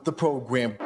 with the program.